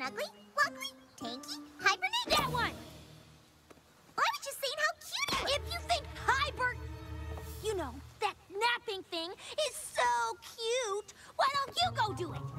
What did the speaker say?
Tanky? Hibernate? That one! I was just saying how cute If you think Hiber... You know, that napping thing is so cute. Why don't you go do it?